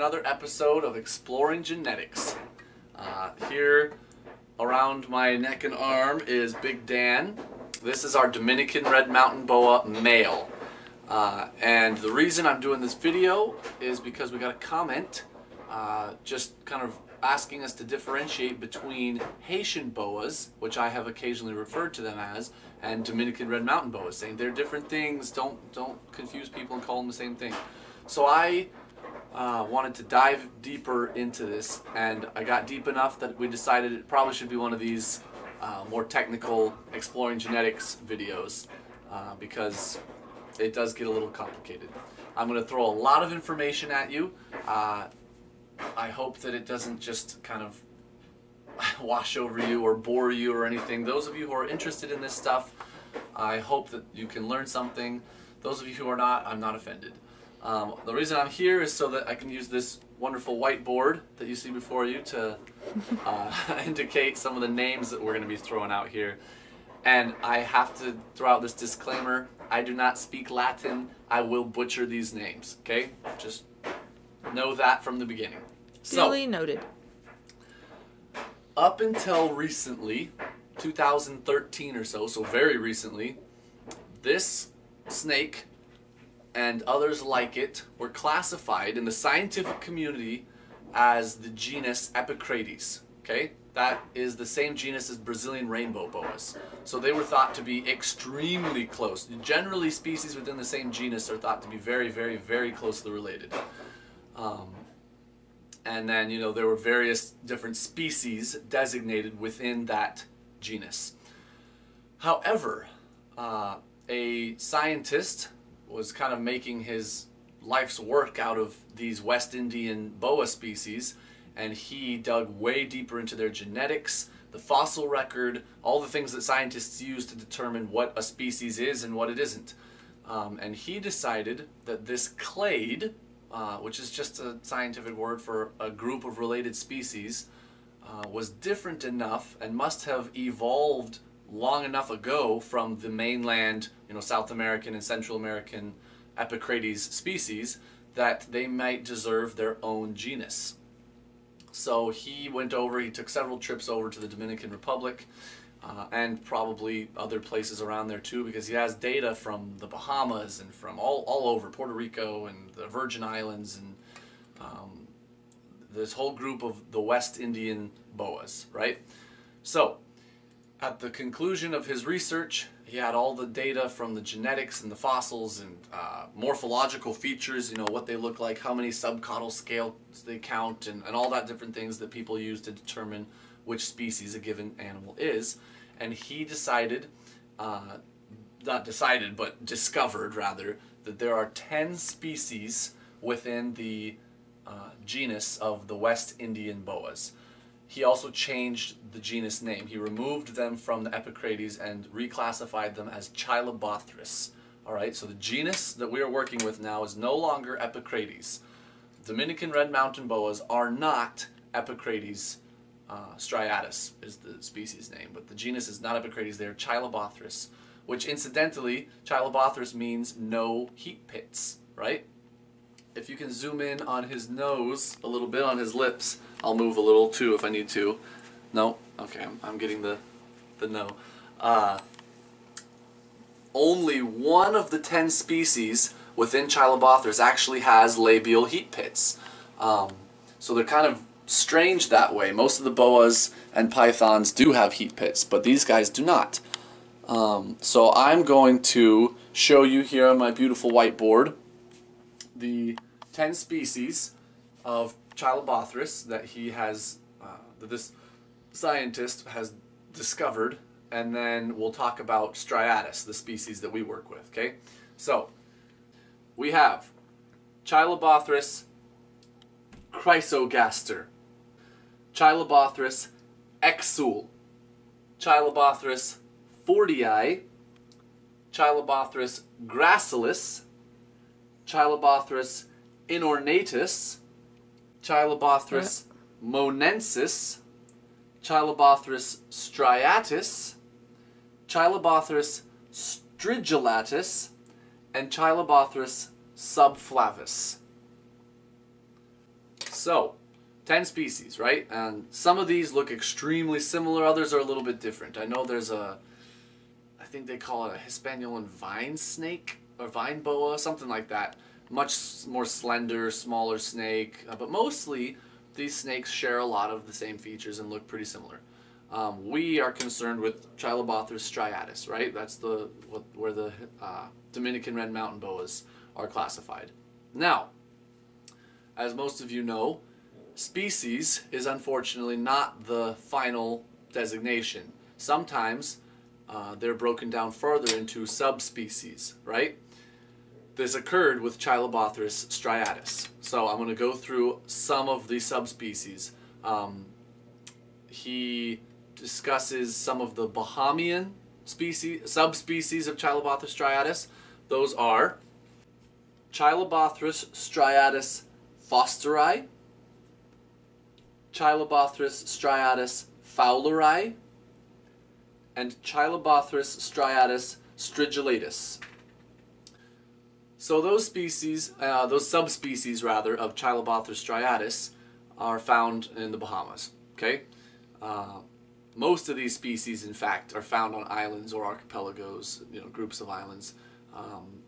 another episode of Exploring Genetics. Uh, here around my neck and arm is Big Dan. This is our Dominican Red Mountain Boa male. Uh, and the reason I'm doing this video is because we got a comment uh, just kind of asking us to differentiate between Haitian boas, which I have occasionally referred to them as, and Dominican red mountain boas, saying they're different things. Don't don't confuse people and call them the same thing. So I uh, wanted to dive deeper into this, and I got deep enough that we decided it probably should be one of these uh, more technical exploring genetics videos uh, because it does get a little complicated. I'm going to throw a lot of information at you. Uh, I hope that it doesn't just kind of wash over you or bore you or anything. Those of you who are interested in this stuff, I hope that you can learn something. Those of you who are not, I'm not offended. Um, the reason I'm here is so that I can use this wonderful whiteboard that you see before you to uh, indicate some of the names that we're going to be throwing out here. And I have to throw out this disclaimer. I do not speak Latin. I will butcher these names, okay? Just know that from the beginning. So, Duly noted. up until recently, 2013 or so, so very recently, this snake and others like it were classified in the scientific community as the genus Epicrates. Okay? That is the same genus as Brazilian rainbow boas. So they were thought to be extremely close. Generally, species within the same genus are thought to be very, very, very closely related. Um, and then, you know, there were various different species designated within that genus. However, uh, a scientist was kind of making his life's work out of these West Indian boa species, and he dug way deeper into their genetics, the fossil record, all the things that scientists use to determine what a species is and what it isn't. Um, and he decided that this clade, uh, which is just a scientific word for a group of related species, uh, was different enough and must have evolved long enough ago from the mainland, you know, South American and Central American Epicrates species that they might deserve their own genus. So he went over, he took several trips over to the Dominican Republic uh, and probably other places around there too because he has data from the Bahamas and from all, all over, Puerto Rico and the Virgin Islands and um, this whole group of the West Indian boas, right? So, at the conclusion of his research, he had all the data from the genetics and the fossils and uh, morphological features, you know, what they look like, how many subcaudal scales they count, and, and all that different things that people use to determine which species a given animal is. And he decided, uh, not decided, but discovered rather, that there are 10 species within the uh, genus of the West Indian boas. He also changed the genus name. He removed them from the Epicrates and reclassified them as Chilabothrus. All right, so the genus that we are working with now is no longer Epicrates. Dominican red mountain boas are not Epicrates uh, striatus is the species name, but the genus is not Epicrates. They are Chilabothrus, which incidentally, Chilabothrus means no heat pits, right? If you can zoom in on his nose a little bit, on his lips, I'll move a little too if I need to. No? Okay, I'm, I'm getting the, the no. Uh, only one of the 10 species within Chilabothrus actually has labial heat pits. Um, so they're kind of strange that way. Most of the boas and pythons do have heat pits, but these guys do not. Um, so I'm going to show you here on my beautiful whiteboard the 10 species of Chilabothrus that he has, uh, that this scientist has discovered, and then we'll talk about Striatus, the species that we work with, okay? So, we have Chilabothrus chrysogaster, Chilabothrus exsul, Chilabothrus fordii, Chilabothrus gracilis, Chilabothrus inornatus, Chilabothrus monensis, Chilabothrus striatus, Chilabothrus stridulatus, and Chilabothrus subflavus. So, 10 species, right? And some of these look extremely similar, others are a little bit different. I know there's a, I think they call it a Hispaniolan vine snake or vine boa, something like that. Much more slender, smaller snake, uh, but mostly these snakes share a lot of the same features and look pretty similar. Um, we are concerned with Chilabothrus striatus, right? That's the what, where the uh, Dominican red mountain boas are classified. Now, as most of you know, species is unfortunately not the final designation. Sometimes uh, they're broken down further into subspecies, right? This occurred with Chilabothrus striatus. So I'm going to go through some of the subspecies. Um, he discusses some of the Bahamian species, subspecies of Chilabothrus striatus. Those are Chilabothrus striatus fosteri, Chilabothrus striatus fowleri, and Chilabothrus striatus stridulatus. So those species, uh, those subspecies rather, of Chilabothrus striatus are found in the Bahamas. Okay, uh, most of these species, in fact, are found on islands or archipelagos, you know, groups of islands. Um,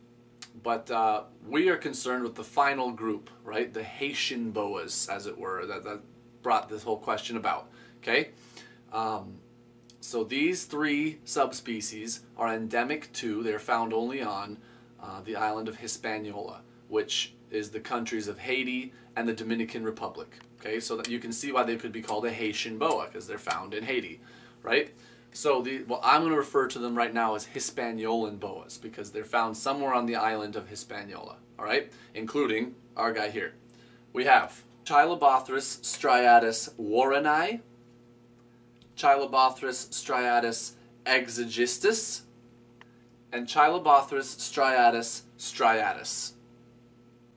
but uh, we are concerned with the final group, right? The Haitian boas, as it were, that, that brought this whole question about. Okay, um, so these three subspecies are endemic to. They're found only on uh, the island of Hispaniola, which is the countries of Haiti and the Dominican Republic. Okay, so that you can see why they could be called a Haitian boa because they're found in Haiti, right? So the well, I'm going to refer to them right now as Hispaniolan boas because they're found somewhere on the island of Hispaniola. All right, including our guy here. We have Chilabothrus striatus warreni, Chilabothrus striatus exagistus, and Chilabothrus striatus striatus.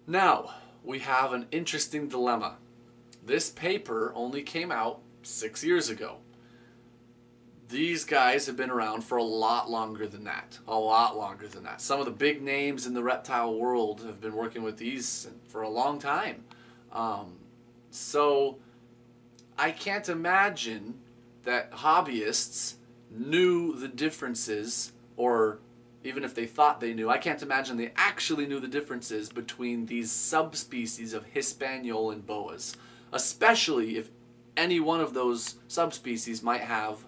Now, we have an interesting dilemma. This paper only came out six years ago these guys have been around for a lot longer than that. A lot longer than that. Some of the big names in the reptile world have been working with these for a long time. Um, so I can't imagine that hobbyists knew the differences, or even if they thought they knew, I can't imagine they actually knew the differences between these subspecies of Hispaniolan and boas, especially if any one of those subspecies might have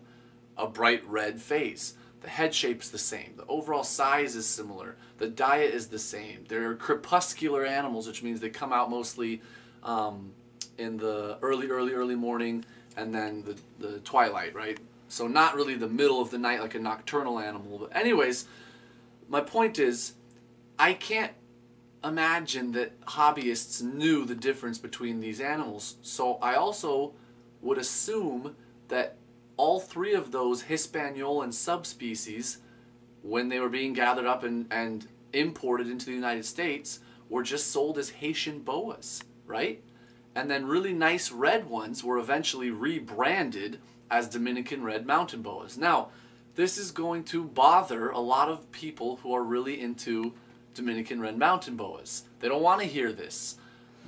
a bright red face. The head shape's the same. The overall size is similar. The diet is the same. They're crepuscular animals, which means they come out mostly um, in the early, early, early morning and then the, the twilight, right? So not really the middle of the night like a nocturnal animal. But anyways, my point is, I can't imagine that hobbyists knew the difference between these animals. So I also would assume that all three of those Hispaniolan subspecies, when they were being gathered up and, and imported into the United States, were just sold as Haitian boas, right? And then really nice red ones were eventually rebranded as Dominican red mountain boas. Now, this is going to bother a lot of people who are really into Dominican red mountain boas. They don't want to hear this,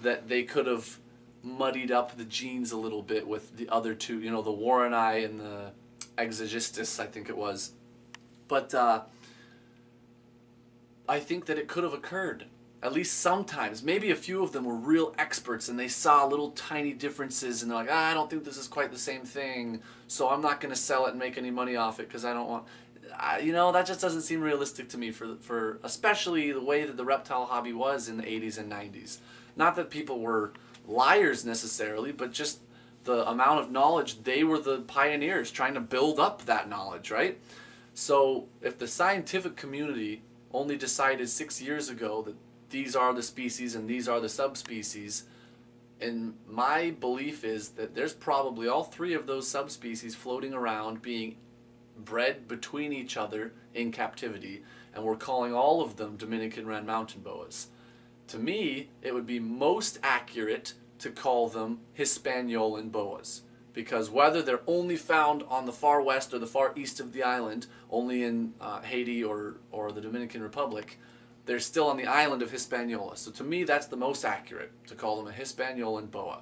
that they could have muddied up the genes a little bit with the other two, you know, the Warreni and the Exagistus, I think it was. But uh, I think that it could have occurred. At least sometimes. Maybe a few of them were real experts and they saw little tiny differences and they're like, ah, I don't think this is quite the same thing, so I'm not going to sell it and make any money off it because I don't want. Uh, you know, that just doesn't seem realistic to me for, for especially the way that the reptile hobby was in the 80s and 90s. Not that people were liars necessarily, but just the amount of knowledge, they were the pioneers trying to build up that knowledge, right? So if the scientific community only decided six years ago that these are the species and these are the subspecies, and my belief is that there's probably all three of those subspecies floating around being bred between each other in captivity, and we're calling all of them Dominican red mountain boas. To me, it would be most accurate to call them Hispaniolan boas. Because whether they're only found on the far west or the far east of the island, only in uh, Haiti or, or the Dominican Republic, they're still on the island of Hispaniola. So to me, that's the most accurate to call them a Hispaniolan boa.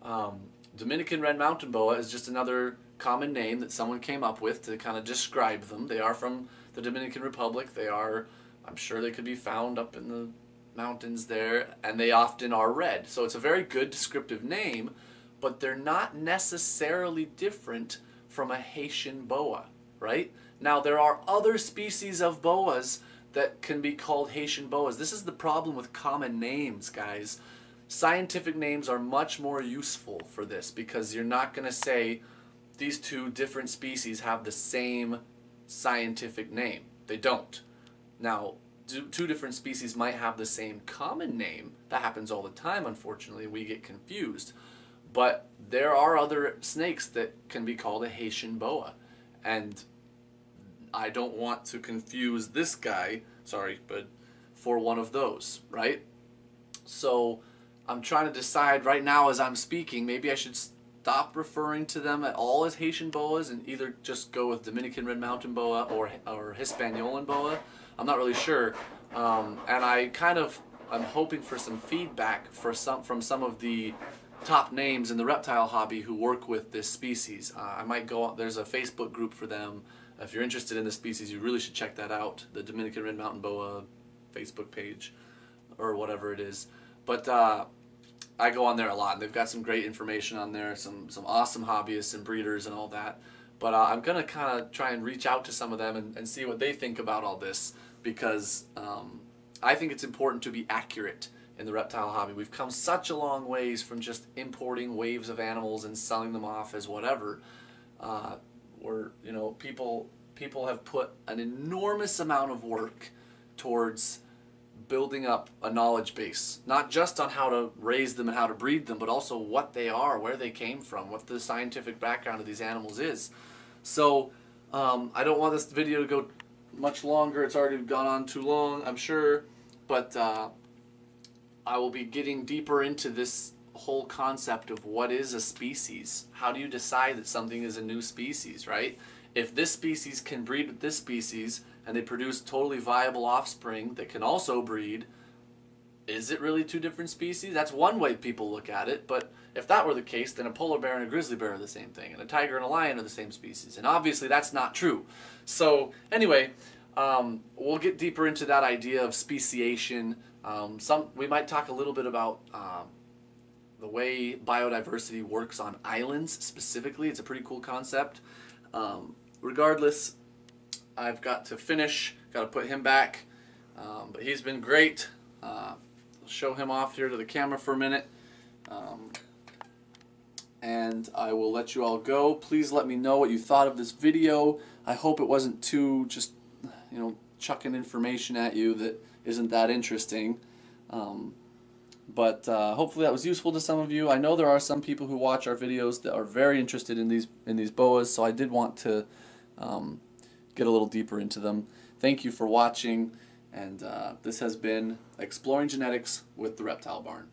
Um, Dominican red mountain boa is just another common name that someone came up with to kind of describe them. They are from the Dominican Republic. They are, I'm sure they could be found up in the mountains there, and they often are red. So it's a very good descriptive name, but they're not necessarily different from a Haitian boa, right? Now, there are other species of boas that can be called Haitian boas. This is the problem with common names, guys. Scientific names are much more useful for this because you're not going to say these two different species have the same scientific name. They don't. Now, two different species might have the same common name. That happens all the time, unfortunately. We get confused. But there are other snakes that can be called a Haitian boa. And I don't want to confuse this guy, sorry, but for one of those, right? So I'm trying to decide right now as I'm speaking, maybe I should stop referring to them at all as Haitian boas and either just go with Dominican red mountain boa or, or Hispaniolan boa. I'm not really sure. Um, and I kind of, I'm hoping for some feedback for some, from some of the top names in the reptile hobby who work with this species. Uh, I might go, there's a Facebook group for them. If you're interested in the species, you really should check that out. The Dominican red mountain boa Facebook page or whatever it is. But uh, I go on there a lot, and they've got some great information on there, some some awesome hobbyists and breeders and all that. But uh, I'm gonna kind of try and reach out to some of them and, and, see what they think about all this because um, I think it's important to be accurate in the reptile hobby. We've come such a long ways from just importing waves of animals and selling them off as whatever. Uh, where you know people people have put an enormous amount of work towards building up a knowledge base, not just on how to raise them and how to breed them, but also what they are, where they came from, what the scientific background of these animals is. So um, I don't want this video to go much longer. It's already gone on too long, I'm sure, but uh, I will be getting deeper into this whole concept of what is a species. How do you decide that something is a new species, right? If this species can breed with this species, and they produce totally viable offspring that can also breed, is it really two different species? That's one way people look at it, but if that were the case, then a polar bear and a grizzly bear are the same thing, and a tiger and a lion are the same species. And obviously that's not true. So anyway, um, we'll get deeper into that idea of speciation. Um, some We might talk a little bit about um, the way biodiversity works on islands specifically. It's a pretty cool concept. Um, regardless, I've got to finish, got to put him back. Um, but he's been great. Uh, show him off here to the camera for a minute. Um, and I will let you all go. Please let me know what you thought of this video. I hope it wasn't too just, you know, chucking information at you that isn't that interesting. Um, but uh, hopefully that was useful to some of you. I know there are some people who watch our videos that are very interested in these in these boas, so I did want to um, get a little deeper into them. Thank you for watching, and uh, this has been Exploring Genetics with the Reptile Barn.